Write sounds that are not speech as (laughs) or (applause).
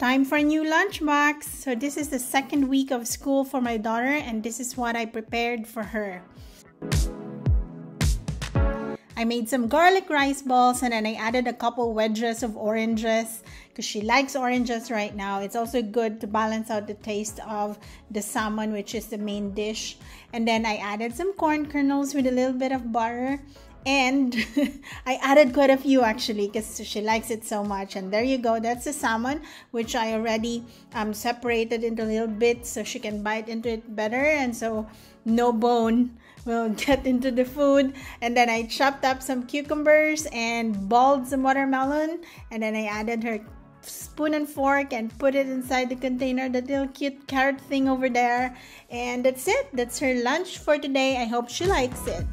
Time for a new lunchbox. So this is the second week of school for my daughter and this is what I prepared for her. I made some garlic rice balls and then I added a couple wedges of oranges because she likes oranges right now. It's also good to balance out the taste of the salmon, which is the main dish. And then I added some corn kernels with a little bit of butter and (laughs) I added quite a few actually because she likes it so much. And there you go. That's the salmon which I already um, separated into little bits so she can bite into it better. And so no bone will (laughs) get into the food. And then I chopped up some cucumbers and boiled some watermelon. And then I added her spoon and fork and put it inside the container the little cute carrot thing over there. And that's it. That's her lunch for today. I hope she likes it